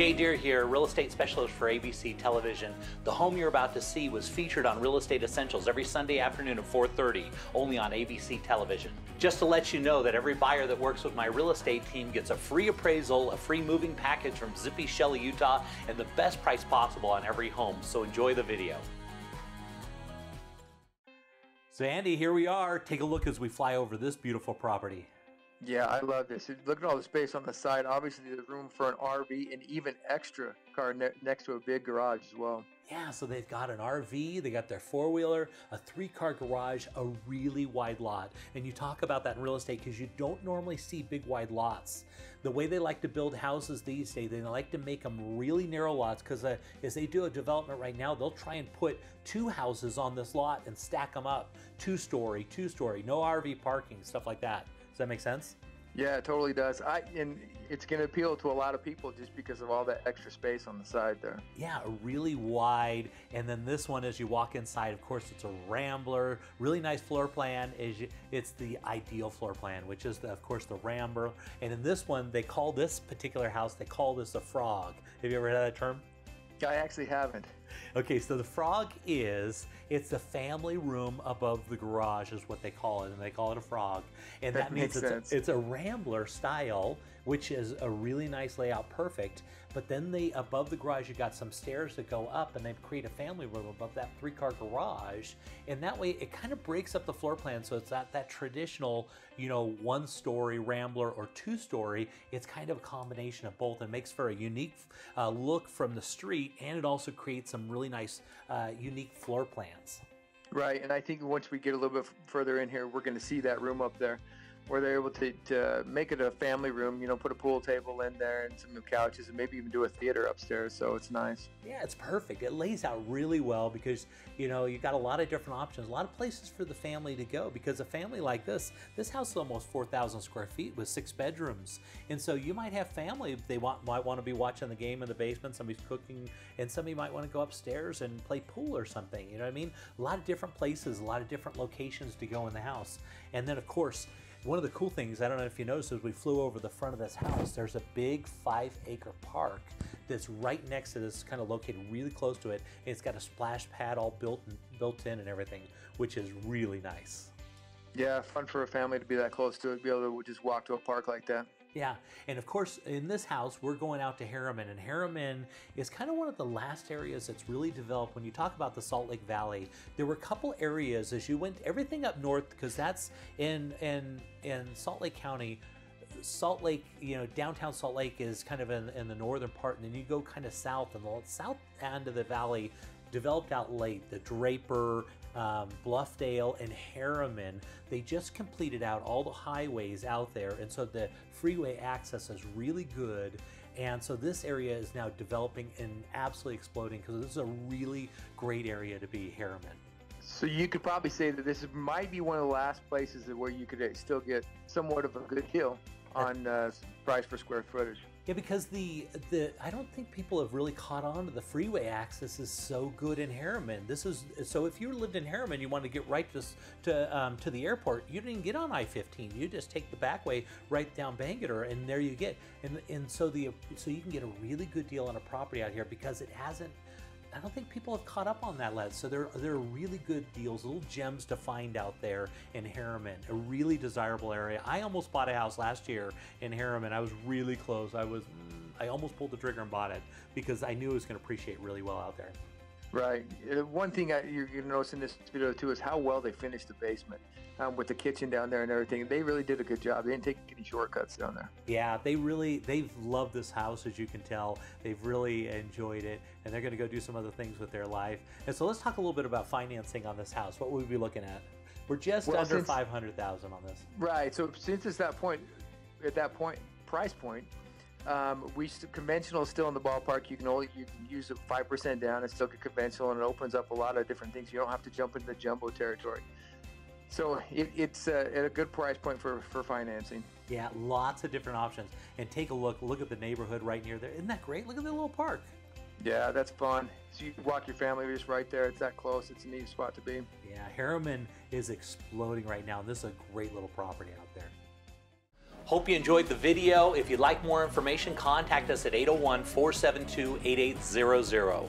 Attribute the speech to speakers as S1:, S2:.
S1: Jay Deere here, real estate specialist for ABC Television. The home you're about to see was featured on Real Estate Essentials every Sunday afternoon at 4:30, only on ABC Television. Just to let you know that every buyer that works with my real estate team gets a free appraisal, a free moving package from Zippy Shelley, Utah, and the best price possible on every home. So enjoy the video. So Andy, here we are. Take a look as we fly over this beautiful property.
S2: Yeah, I love this. Look at all the space on the side. Obviously, there's room for an RV and even extra car ne- next to a big garage as well.
S1: Yeah, so they've got an RV, they got their four wheeler, a three car garage, a really wide lot. And you talk about that in real estate because you don't normally see big wide lots. The way they like to build houses these days, they like to make them really narrow lots because uh, as they do a development right now, they'll try and put two houses on this lot and stack them up two story, two story, no RV parking, stuff like that. Does that make sense?
S2: Yeah, it totally does. I and it's going to appeal to a lot of people just because of all that extra space on the side there.
S1: Yeah, really wide, and then this one, as you walk inside, of course, it's a Rambler. Really nice floor plan. Is it's the ideal floor plan, which is the, of course the Rambler. And in this one, they call this particular house, they call this a frog. Have you ever heard that term?
S2: I actually haven't.
S1: Okay, so the frog is it's the family room above the garage is what they call it, and they call it a frog, and that,
S2: That
S1: means it's a, it's a rambler style, which is a really nice layout, perfect. But then they above the garage, you got some stairs that go up, and they create a family room above that three-car garage, and that way it kind of breaks up the floor plan, so it's not that traditional, you know, one-story rambler or two-story. It's kind of a combination of both, and makes for a unique uh, look from the street, and it also creates some really nice, uh, unique floor plans.
S2: Right, and I think once we get a little bit further in here, we're going to see that room up there where they're able to, to make it a family room, you know, put a pool table in there and some new couches and maybe even do a theater upstairs. So it's nice.
S1: Yeah, it's perfect. It lays out really well because you know you've got a lot of different options, a lot of places for the family to go. Because a family like this, this house is almost four thousand square feet with six bedrooms, and so you might have family. They want might want to be watching the game in the basement. Somebody's cooking, and somebody might want to go upstairs and play pool or something. You know what I mean? A lot of different places, a lot of different locations to go in the house, and then of course. One of the cool things, I don't know if you noticed, as we flew over the front of this house, there's a big five acre park that's right next to this, kind of located really close to it. And it's got a splash pad all built built in and everything, which is really nice.
S2: Yeah, fun for a family to be that close to it, be able to just walk to a park like that.
S1: Yeah, and of course, in this house, we're going out to Herriman, and Herriman is kind of one of the last areas that's really developed. When you talk about the Salt Lake Valley, there were a couple areas as you went everything up north because that's in in in Salt Lake County. Salt Lake, you know, downtown Salt Lake is kind of in, in the northern part, and then you go kind of south, and the south end of the valley developed out late. The Draper, um, Bluffdale, and Herriman, they just completed out all the highways out there, and so the freeway access is really good. And so this area is now developing and absolutely exploding because this is a really great area to be, Herriman.
S2: So you could probably say that this might be one of the last places where you could still get somewhat of a good deal on uh, price per square footage.
S1: Yeah, because the the I don't think people have really caught on to the freeway access is so good in Herriman. This is so if you lived in Herriman, you wanted to get right to to um, to the airport. You didn't get on I-15. You just take the back way right down Bangor, and there you get. And and so the so you can get a really good deal on a property out here because it hasn't. I don't think people have caught up on that yet. So there, there are really good deals, little gems to find out there in Herriman, a really desirable area. I almost bought a house last year in Herriman. I was really close. I was, mm, I almost pulled the trigger and bought it because I knew it was going to appreciate really well out there.
S2: Right. Uh, One thing I, you're going to notice in this video too is how well they finished the basement um, with the kitchen down there and everything. They really did a good job. They didn't take any shortcuts down there.
S1: Yeah, they really, they've loved this house, as you can tell. They've really enjoyed it, and they're going to go do some other things with their life. And so let's talk a little bit about financing on this house. What would we be looking at? We're just
S2: Well,
S1: under
S2: since-
S1: 500,000 on this.
S2: Right. So since it's that point, at that point, price point, um, we st- conventional is still in the ballpark. You can only you can use a five percent down and still get conventional, and it opens up a lot of different things. You don't have to jump into the jumbo territory. So it, it's uh, at a good price point for for financing.
S1: Yeah, lots of different options. And take a look. Look at the neighborhood right near there. Isn't that great? Look at the little park.
S2: Yeah, that's fun. So you can walk your family just right there. It's that close. It's a neat spot to be.
S1: Yeah, Herriman is exploding right now. This is a great little property out there. Hope you enjoyed the video. If you'd like more information, contact us at 801 472 8800.